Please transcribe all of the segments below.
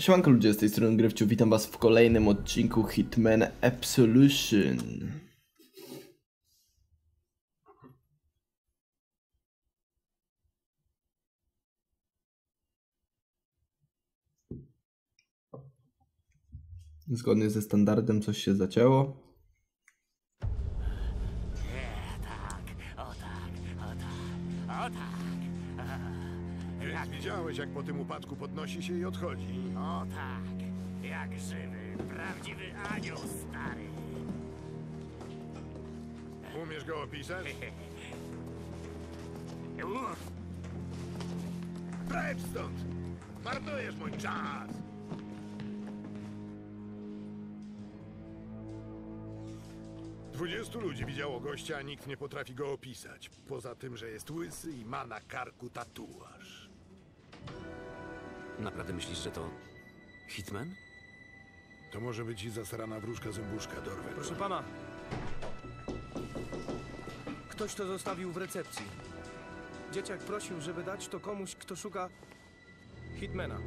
Siemanko ludzie, z tej strony Grywciu, witam was w kolejnym odcinku Hitman Absolution. Zgodnie ze standardem coś się zacięło. Widziałeś, jak po tym upadku podnosi się i odchodzi. O tak, jak żywy, prawdziwy anioł stary. Umiesz go opisać? Uff, Precz stąd! Marnujesz mój czas! Dwudziestu ludzi widziało gościa, a nikt nie potrafi go opisać. Poza tym, że jest łysy i ma na karku tatuaż. Naprawdę myślisz, że to Hitman? To może być i zasrana wróżka zębuszka, dorwę. Proszę pana. Ktoś to zostawił w recepcji. Dzieciak prosił, żeby dać to komuś, kto szuka Hitmana.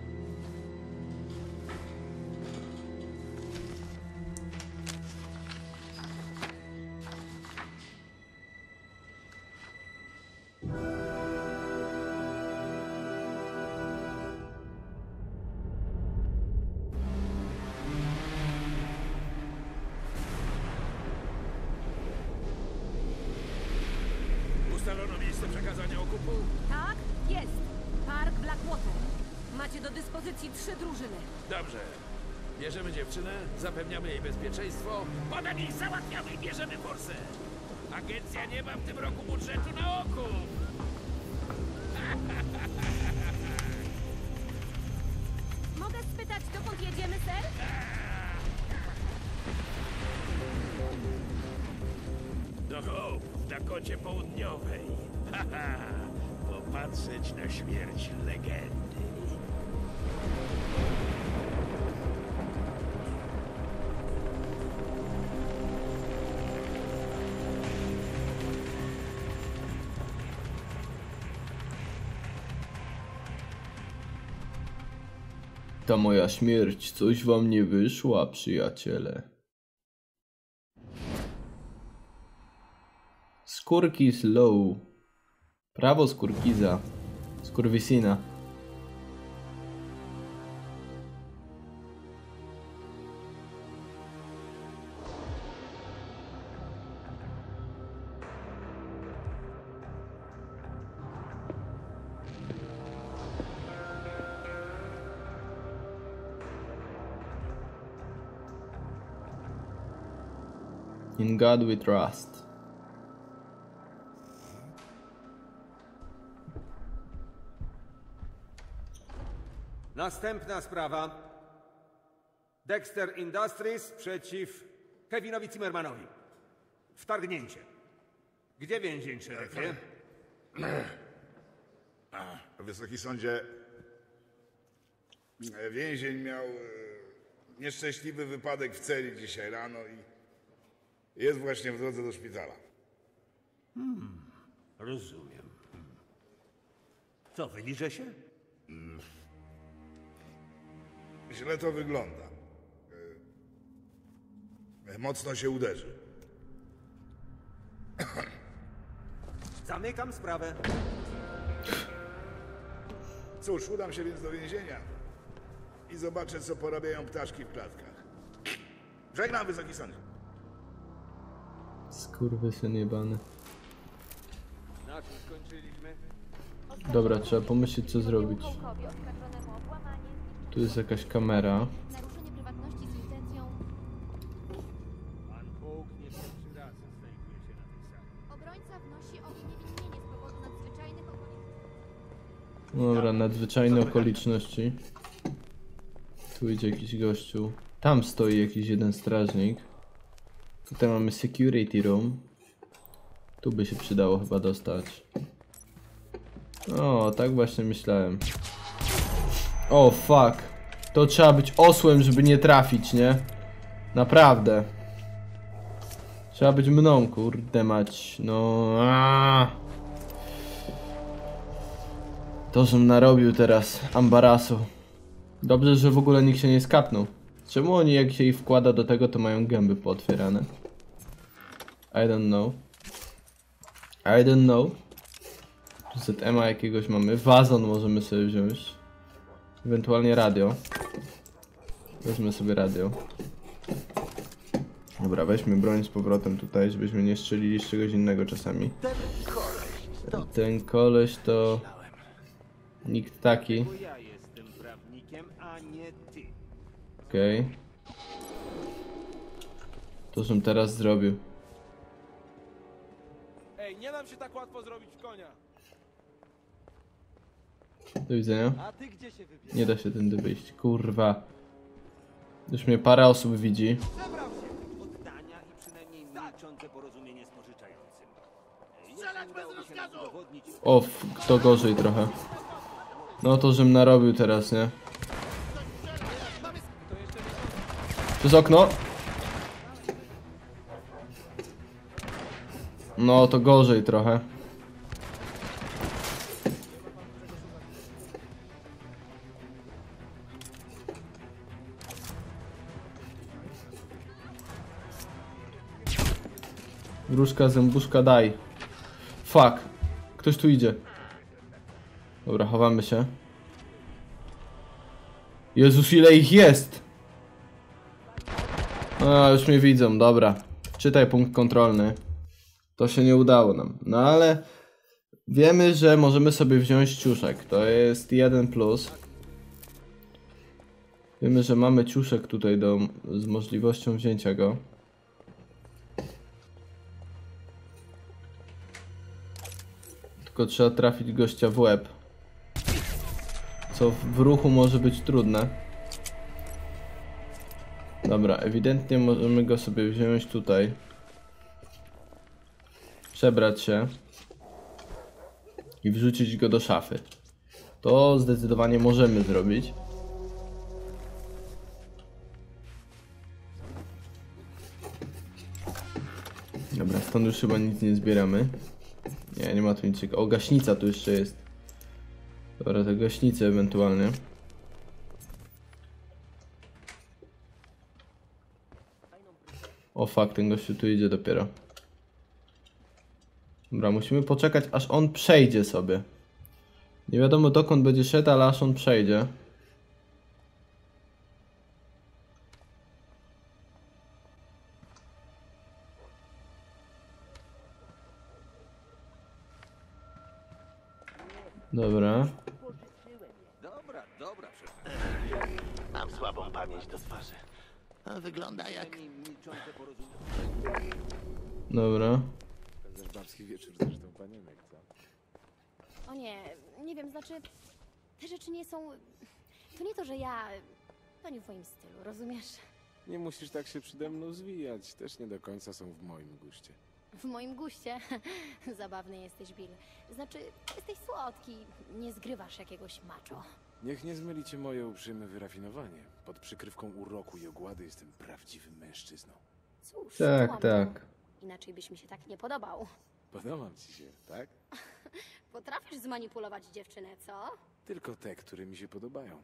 Jest. Park Blackwater. Macie do dyspozycji trzy drużyny. Dobrze. Bierzemy dziewczynę, zapewniamy jej bezpieczeństwo, potem jej załatwiamy i bierzemy forsę. Agencja nie ma w tym roku budżetu na oku. Mogę spytać, dokąd jedziemy, ser? Do Hope w Dakocie Południowej. Haha, popatrzeć na śmierć legendy. Ta moja śmierć, coś wam nie wyszła, przyjaciele. Skórki slow. Prawo. Skurwisina. In God we trust. Następna sprawa. Dexter Industries przeciw Kevinowi Zimmermanowi. Wtargnięcie. Gdzie więzień, szeryfie? Wysoki sądzie, więzień miał e, nieszczęśliwy wypadek w celi dzisiaj rano i jest właśnie w drodze do szpitala. rozumiem. Co, wyliże się? Źle to wygląda. E, Mocno się uderzy. Zamykam sprawę. Cóż, udam się więc do więzienia i zobaczę, co porabiają ptaszki w klatkach. Żegnam, wysoki sądzie. Skurwysyn jebany. Na czym skończyliśmy? Dobra, trzeba pomyśleć co zrobić. Tu jest jakaś kamera. Naruszenie prywatności z intencją Pan Bóg nie pierwszy raz znajduje się na tej sali. obrońca wnosi o uniewinnienie z powodu nadzwyczajnych okoliczności. Dobra, nadzwyczajne okoliczności. Tu idzie jakiś gościu. Tam stoi jakiś jeden strażnik. Tutaj mamy security room. Tu by się przydało chyba dostać. O, tak właśnie myślałem. O, fuck. To trzeba być osłem, żeby nie trafić, nie? Naprawdę. Trzeba być mną, kurde mać. No. Aaa. To, żem narobił teraz ambarasu. Dobrze, że w ogóle nikt się nie skapnął. Czemu oni jak się ich wkłada do tego, to mają gęby pootwierane? I don't know. I don't know. ZMA jakiegoś mamy. Wazon możemy sobie wziąć. Ewentualnie radio. Weźmy sobie radio. Dobra, weźmy broń z powrotem tutaj, żebyśmy nie strzelili z czegoś innego czasami. Ten koleś to... Nikt taki. Okej. To, żem teraz zrobił. Ej, nie nam się tak łatwo zrobić w konia. Do widzenia. Nie da się tędy wyjść. Kurwa. Już mnie parę osób widzi. O, to gorzej trochę. No to, żem narobił teraz, nie? Przez okno. No to gorzej trochę. Wróżka, zębuszka, daj. Fuck. Ktoś tu idzie. Dobra, chowamy się. Jezus, ile ich jest! A, już mnie widzą, dobra. Czytaj punkt kontrolny. To się nie udało nam. No ale wiemy, że możemy sobie wziąć ciuszek. To jest jeden plus. Wiemy, że mamy ciuszek tutaj do, z możliwością wzięcia go. Tylko trzeba trafić gościa w łeb. Co w ruchu może być trudne. Dobra, ewidentnie możemy go sobie wziąć tutaj. Przebrać się. I wrzucić go do szafy. To zdecydowanie możemy zrobić. Dobra, stąd już chyba nic nie zbieramy. Nie, nie ma tu niczego. O, gaśnica tu jeszcze jest. Dobra, te gaśnice ewentualnie. O fuck, ten gościu tu idzie dopiero. Dobra, musimy poczekać aż on przejdzie sobie. Nie wiadomo dokąd będzie szedł, ale aż on przejdzie. Wygląda jak... Dobra. Babski wieczór zresztą panienek, co? O nie, nie wiem, znaczy... Te rzeczy nie są... To nie to, że ja... To nie w moim stylu, rozumiesz? Nie musisz tak się przede mną zwijać. Też nie do końca są w moim guście. W moim guście. Zabawny jesteś, Bill. Znaczy, jesteś słodki. Nie zgrywasz jakiegoś macho. Niech nie zmyli cię moje uprzejme wyrafinowanie. Pod przykrywką uroku i ogłady jestem prawdziwym mężczyzną. Cóż, Tak, tak. Inaczej byś mi się tak nie podobał. Podobam ci się, tak? Potrafisz zmanipulować dziewczynę, co? Tylko te, które mi się podobają.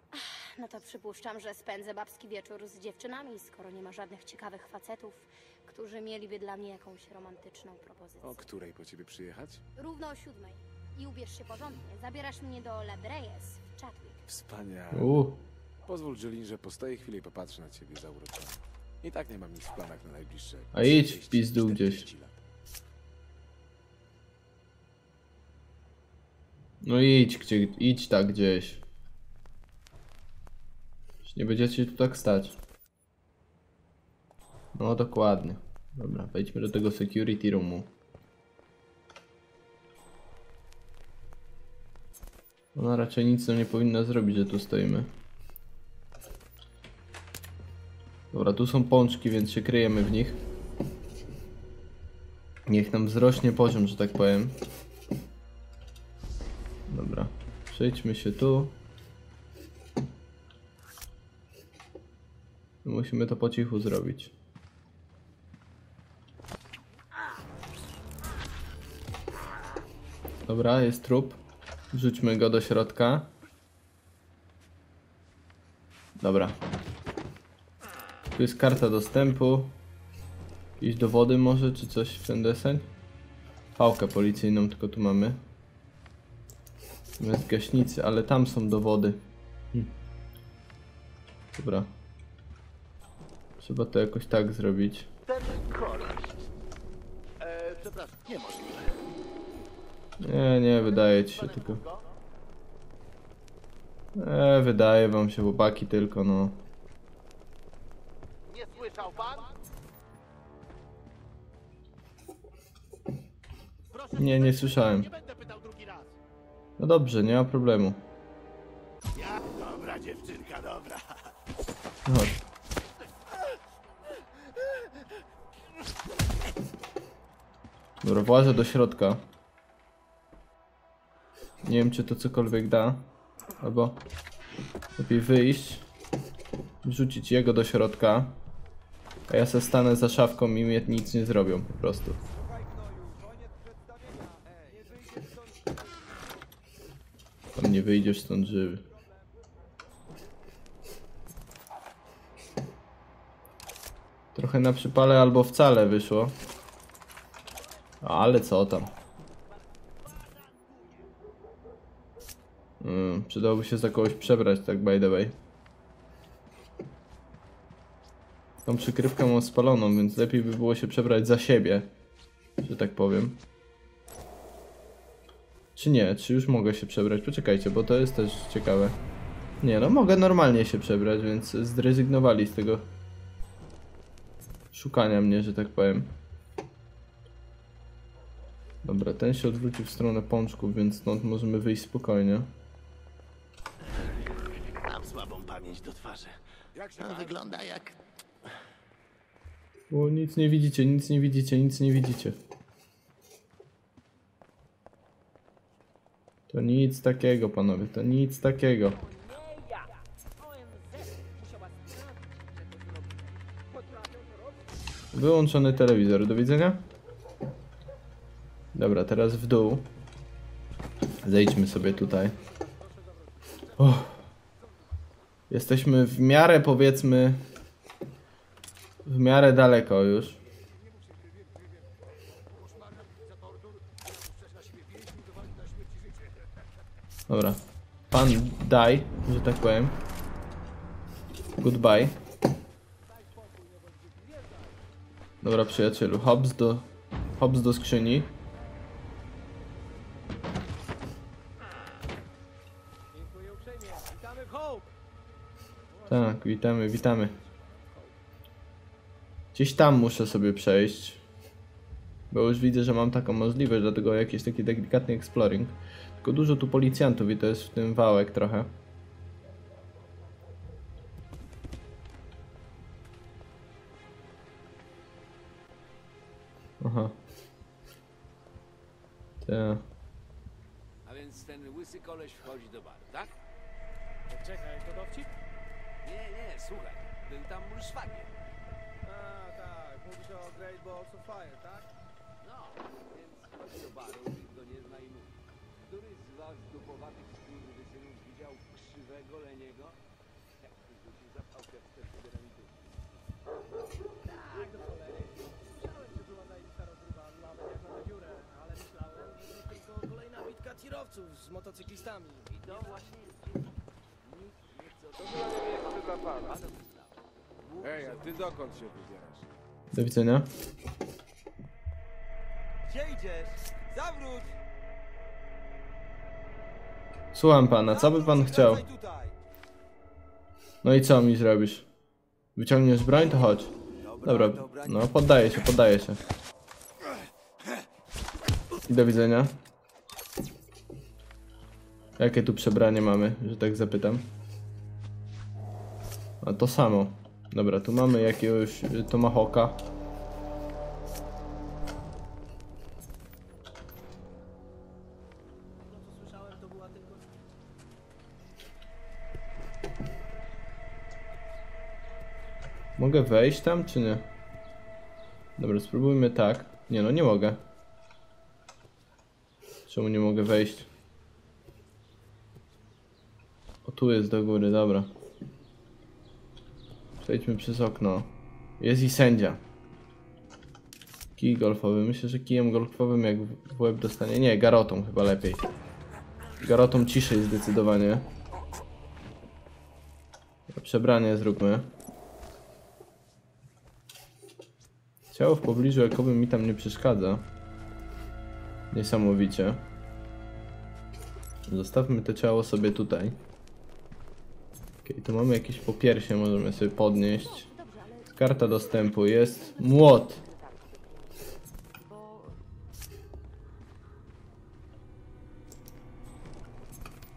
No to przypuszczam, że spędzę babski wieczór z dziewczynami, skoro nie ma żadnych ciekawych facetów, którzy mieliby dla mnie jakąś romantyczną propozycję. O której po ciebie przyjechać? Równo o siódmej. I ubierz się porządnie. Zabierasz mnie do La Breyes w Chadwick. Wspaniale. U. Pozwól, Jolene, że postoję chwilę i popatrzę na ciebie zauroczony. I tak nie mam nic w planach na najbliższe... A idź w 30, pizdu 40 gdzieś. lat. No idź gdzie, idź tak gdzieś. Nie będziecie tu tak stać. No dokładnie. Dobra, wejdźmy do tego security roomu. Ona raczej nic nam nie powinna zrobić, że tu stoimy. Dobra, tu są pączki, więc się kryjemy w nich. Niech nam wzrośnie poziom, że tak powiem. Dobra, przejdźmy się tu. Musimy to po cichu zrobić. Dobra, jest trup. Wrzućmy go do środka. Dobra. Tu jest karta dostępu. Iść do wody może, czy coś w ten deseń? Pałkę policyjną tylko tu mamy. Bez gaśnicy, ale tam są dowody. Hm. Dobra. Trzeba to jakoś tak zrobić. Ten koleś. E, przepraszam, niemożliwe. Nie, nie, wydaje ci się tylko. E, wydaje wam się chłopaki tylko, no. Nie słyszał pan? Nie, nie słyszałem. No dobrze, nie ma problemu. Ja? Dobra dziewczynka, dobra. Chodź. Dobra, włażę do środka. Nie wiem, czy to cokolwiek da. Albo lepiej wyjść, wrzucić jego do środka, a ja se stanę za szafką i mnie nic nie zrobią po prostu. Tam nie wyjdziesz stąd żywy. Trochę na przypale albo wcale wyszło. Ale co tam. Mm, przydałoby się za kogoś przebrać, tak by the way. Tą przykrywkę mam spaloną, więc lepiej by było się przebrać za siebie. Że tak powiem. Czy nie? Czy już mogę się przebrać? Poczekajcie, bo to jest też ciekawe. Nie, no mogę normalnie się przebrać, więc zrezygnowali z tego szukania mnie, że tak powiem. Dobra, ten się odwrócił w stronę pączków, więc stąd możemy wyjść spokojnie. Do twarzy. On wygląda jak... Bo nic nie widzicie, nic nie widzicie, nic nie widzicie. To nic takiego, panowie, to nic takiego. Wyłączony telewizor, do widzenia. Dobra, teraz w dół. Zejdźmy sobie tutaj. Uff. Jesteśmy w miarę, powiedzmy, w miarę daleko już. Dobra. Pan daj, że tak powiem. Goodbye. Dobra przyjacielu, hops do, hops do skrzyni. Tak, witamy, witamy. Gdzieś tam muszę sobie przejść. Bo już widzę, że mam taką możliwość, dlatego jakiś taki delikatny exploring. Tylko dużo tu policjantów i to jest w tym wałek trochę. Aha. Tak. A więc ten łysy koleś wchodzi do baru, tak? Czekaj, to dowcip? Nie, nie, słuchaj. Był tam mój szwagier. A, tak. Mówisz o Great Balls of Fire, tak? No, więc chodzi do baru, nikt go nie zna i mówi. Któryś z was dupowatych skurwysynów widział krzywego leniego? Jak rzucił zapałkę w sterku dynamitu. Tak, do cholery. Słyszałem, że była zajebista rozrywa nawet jak na dziurę, ale myślałem, że to tylko kolejna bitka tirowców z motocyklistami. I to właśnie jest dziwne. Nikt nie chce o tym Ej, a ty dokąd się wybierasz? Do widzenia. Gdzie idziesz? Zawróć! Słucham pana, co by pan chciał? tutaj! No i co mi zrobisz? Wyciągniesz broń, to chodź. Dobra, no poddaję się, poddaję się. I do widzenia. Jakie tu przebranie mamy, że tak zapytam? A to samo. Dobra, tu mamy jakiegoś y, tomahawka. Co słyszałem, to była tylko... Mogę wejść tam, czy nie? Dobra, spróbujmy tak. Nie no, nie mogę. Czemu nie mogę wejść? O, tu jest do góry, dobra. Przejdźmy przez okno. Jest i sędzia. Kij golfowy. Myślę, że kijem golfowym jak w łeb dostanie. Nie, garotą chyba lepiej. Garotą ciszej zdecydowanie. Przebranie zróbmy. Ciało w pobliżu jakoby mi tam nie przeszkadza. Niesamowicie. Zostawmy to ciało sobie tutaj. Okej, tu mamy jakieś popiersie, możemy sobie podnieść. Karta dostępu jest. Młot!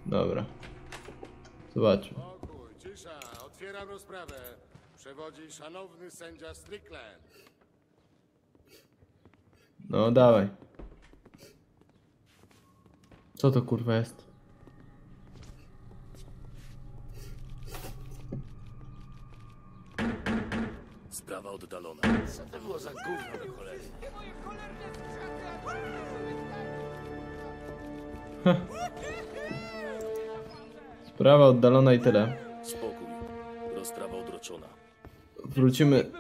Dobra. Zobaczmy. Cisza, otwieram rozprawę. Przewodzi szanowny sędzia Strickland. No, dawaj. Co to kurwa jest? Sprawa oddalona. Co to było za gówno do cholery? Sprawa oddalona i tyle. Spokój. Rozprawa odroczona. Wrócimy.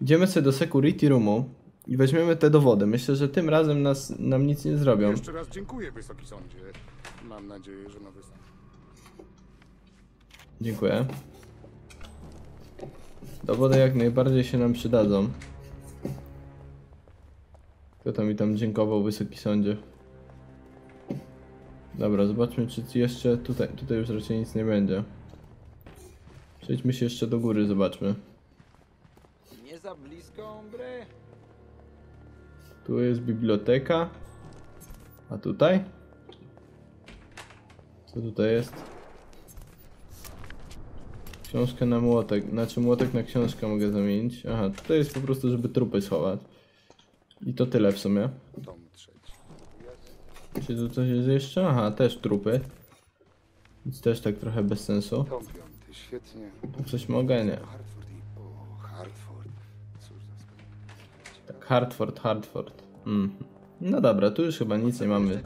Idziemy sobie do security roomu i weźmiemy te dowody. Myślę, że tym razem nas, nam nic nie zrobią. Jeszcze raz dziękuję, Wysoki Sądzie. Mam nadzieję, że nowy sąd. Dziękuję. Dowody jak najbardziej się nam przydadzą. Kto tam mi tam dziękował, wysoki sądzie. Dobra, zobaczmy czy jeszcze tutaj, tutaj już raczej nic nie będzie. Przejdźmy się jeszcze do góry, zobaczmy. Nie za blisko, ombre? Tu jest biblioteka. A tutaj? Co tutaj jest? Książkę na młotek. Znaczy młotek na książkę mogę zamienić. Aha, tutaj jest po prostu, żeby trupy schować. I to tyle w sumie. Czy tu coś jest jeszcze? Aha, też trupy. Więc też tak trochę bez sensu. Coś mogę? Nie. Tak, Hartford, Hartford. Mm. No dobra, tu już chyba nic nie mamy.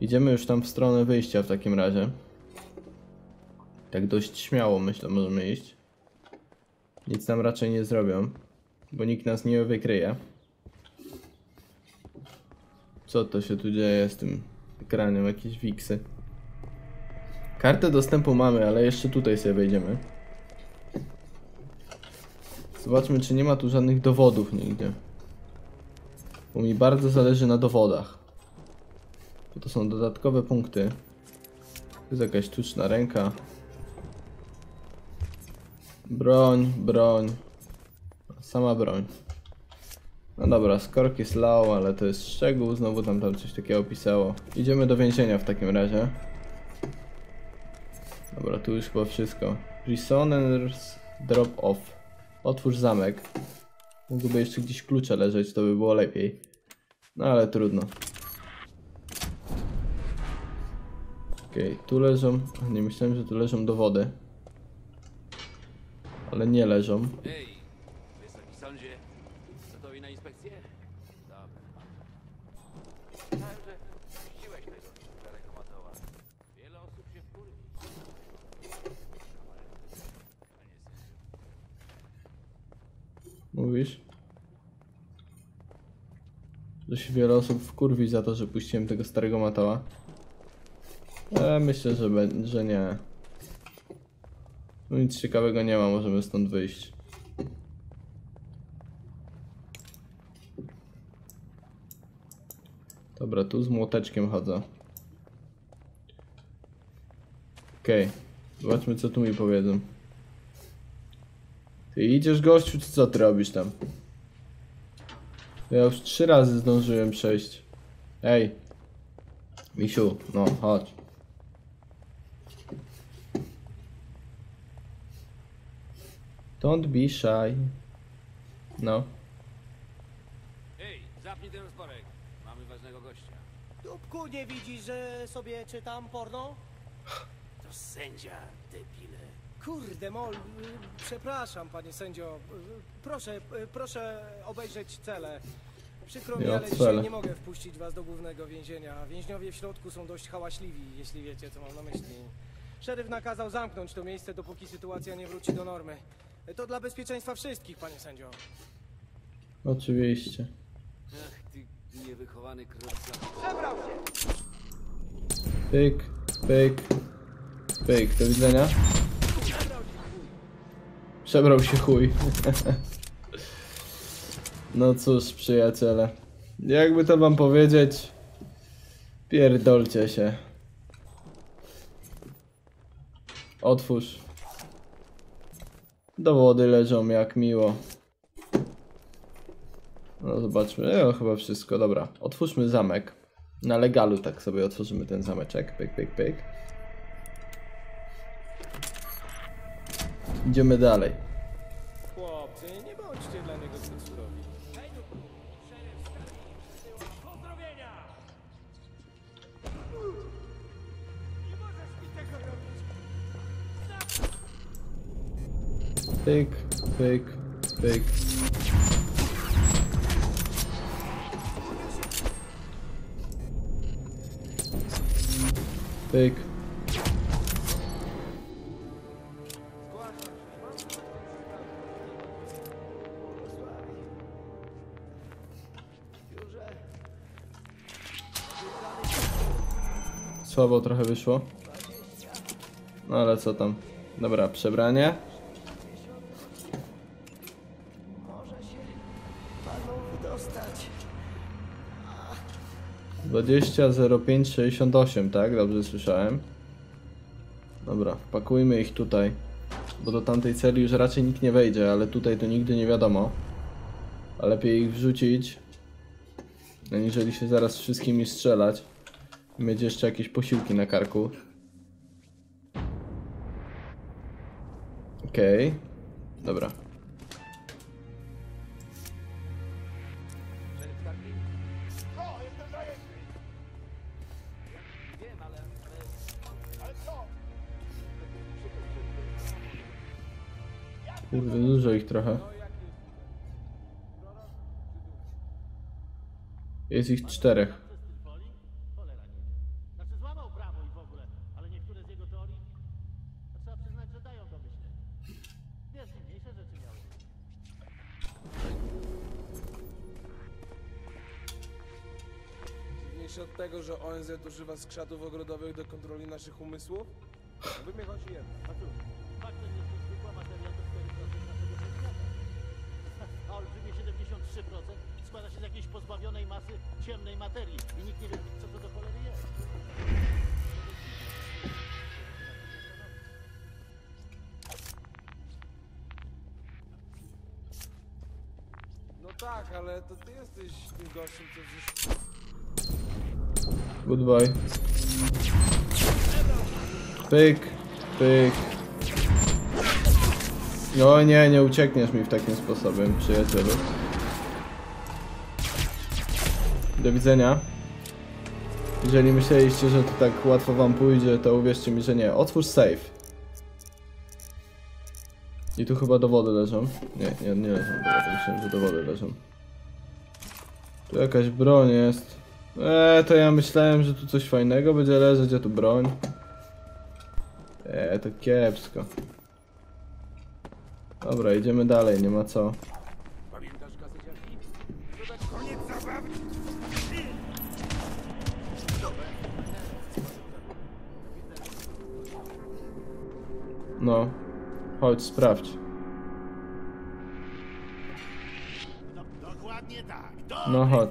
Idziemy już tam w stronę wyjścia w takim razie. Tak dość śmiało myślę możemy iść. Nic nam raczej nie zrobią, bo nikt nas nie wykryje. Co to się tu dzieje z tym ekraniem? Jakieś wiksy. Kartę dostępu mamy, ale jeszcze tutaj sobie wejdziemy. Zobaczmy, czy nie ma tu żadnych dowodów nigdzie. Bo mi bardzo zależy na dowodach. Bo to są dodatkowe punkty. Tu jest jakaś sztuczna ręka. Broń, broń. Sama broń. No dobra, skork jest low, ale to jest szczegół. Znowu tam tam coś takiego pisało. Idziemy do więzienia w takim razie. Dobra, tu już chyba wszystko. Prisoners drop off. Otwórz zamek. Mógłby jeszcze gdzieś klucze leżeć, to by było lepiej. No ale trudno. Okej, tu leżą. Nie myślałem, że tu leżą dowody. Ale nie leżą. Ej, wysoki sądzie, gotowi na inspekcję? Dobra. Myślałem, że puściłeś tego starego matoła. Wiele osób się wkurwi. Mówisz? Że się wiele osób wkurwi za to, że puściłem tego starego matoła. E, myślę, że, że nie. No nic ciekawego nie ma, możemy stąd wyjść. Dobra, tu z młoteczkiem chodzę. Okej, zobaczmy co tu mi powiedzą. Ty idziesz gościu, czy co ty robisz tam? Ja już trzy razy zdążyłem przejść. Ej. Misiu, no chodź. Don't be shy. No. Ej, zapnij ten sporek. Mamy ważnego gościa. Dupku, nie widzisz, że sobie czytam porno? To sędzia, debile. Kurde, mol, y, przepraszam, panie sędzio. Y, Proszę, y, proszę obejrzeć cele. Przykro mi, Ja ale cele. dzisiaj nie mogę wpuścić was do głównego więzienia. Więźniowie w środku są dość hałaśliwi, jeśli wiecie, co mam na myśli. Szeryf nakazał zamknąć to miejsce, dopóki sytuacja nie wróci do normy. To dla bezpieczeństwa wszystkich, panie sędzio. Oczywiście. Ach, ty niewychowany królestwa. Przebrał się! Pyk, pyk, pyk. Do widzenia. Przebrał się chuj. No cóż, przyjaciele. Jakby to wam powiedzieć, pierdolcie się. Otwórz. Dowody leżą jak miło. No zobaczmy, no chyba wszystko, dobra. Otwórzmy zamek. Na legalu tak sobie otworzymy ten zameczek. Pyk, pyk, pyk. Idziemy dalej. Pyk, pyk, pyk. Pyk. Słabo trochę wyszło. No ale co tam. Dobra, przebranie. 20 05 68, tak? Dobrze słyszałem. Dobra, pakujmy ich tutaj. Bo do tamtej celi już raczej nikt nie wejdzie, ale tutaj to nigdy nie wiadomo. A lepiej ich wrzucić, aniżeli się zaraz wszystkimi strzelać. Mieć jeszcze jakieś posiłki na karku. Okej. Dobra. Kurde, dużo ich trochę. Jest ich czterech. Dziwniejsze od tego, że ONZ używa skrzatów ogrodowych do kontroli naszych umysłów? Jakby mnie chodzi jedno. A cóż, Olbrzymie 73% składa się z jakiejś pozbawionej masy ciemnej materii i nikt nie wie, co to do cholery jest. No tak, ale to ty jesteś tym gościem, co gdzieś... Goodbye. Pyk, pyk. No nie, nie uciekniesz mi w takim sposobem, przyjacielu. Do widzenia. Jeżeli myśleliście, że to tak łatwo wam pójdzie, to uwierzcie mi, że nie. Otwórz safe. I tu chyba dowody leżą. Nie, nie, nie leżą dowody. Myślałem, że dowody leżą. Tu jakaś broń jest. Eee, to ja myślałem, że tu coś fajnego będzie leżeć, a tu broń. Eee, to kiepsko. Dobra, idziemy dalej, nie ma co. No. Chodź, sprawdź. Tak. No chodź.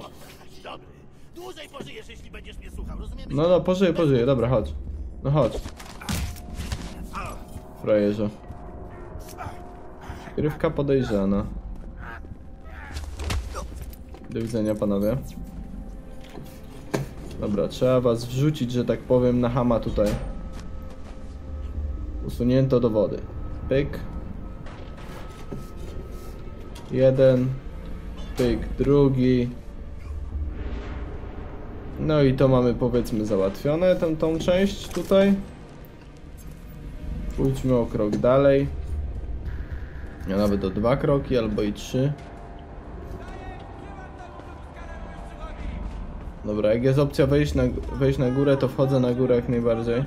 Dobry. Dłużej pożyjesz, jeśli będziesz mnie słuchał, rozumiemy? No no, pożyję, pożyję, dobra, chodź. No chodź. Frajerze. Grywka podejrzana. Do widzenia panowie. Dobra, trzeba was wrzucić, że tak powiem, na hama tutaj. Usunięto dowody. Pyk. Jeden. Pyk, drugi. No i to mamy powiedzmy załatwione, tę, tą część tutaj. Pójdźmy o krok dalej. A nawet o dwa kroki, albo i trzy. Dobra, jak jest opcja wejść na, wejść na górę, to wchodzę na górę jak najbardziej.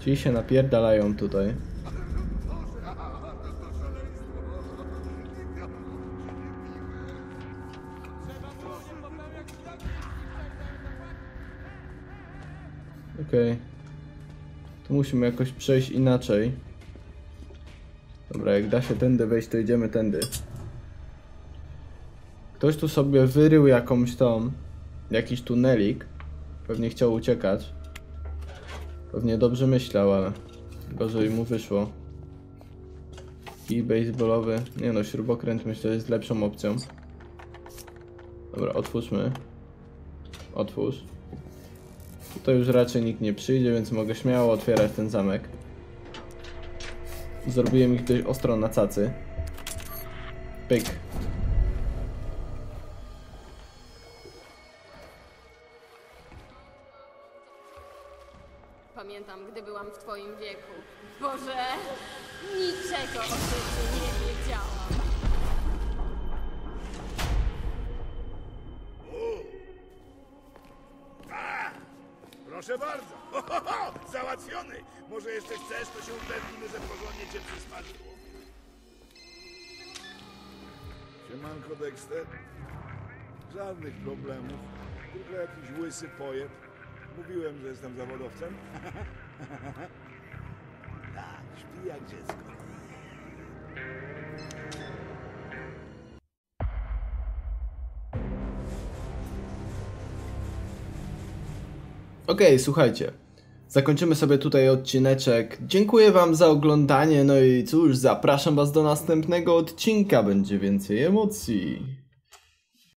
Ci się napierdalają tutaj. Okej. Tu musimy jakoś przejść inaczej. Dobra, jak da się tędy wejść, to idziemy tędy. Ktoś tu sobie wyrył jakąś tą... Jakiś tunelik. Pewnie chciał uciekać. Pewnie dobrze myślał, ale... Gorzej mu wyszło. I baseballowy. Nie no, śrubokręt myślę jest lepszą opcją. Dobra, otwórzmy. Otwórz. Tutaj już raczej nikt nie przyjdzie, więc mogę śmiało otwierać ten zamek. Zrobiłem ich dość ostro na cacy. Pyk. Pamiętam, gdy byłam w twoim wieku. Boże, niczego o życiu nie wiedziałam. Proszę bardzo. Ho, ho, ho, załatwiony. Może jeszcze chcesz, to się upewnimy, że porządnie cię przysmażyło. Siemanko, Dexter. Żadnych problemów. Tylko jakiś łysy pojeb. Mówiłem, że jestem zawodowcem. tak, śpi jak dziecko. Okej, słuchajcie. Zakończymy sobie tutaj odcineczek. Dziękuję wam za oglądanie, no i cóż, zapraszam was do następnego odcinka, będzie więcej emocji.